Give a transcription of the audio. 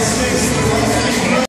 six.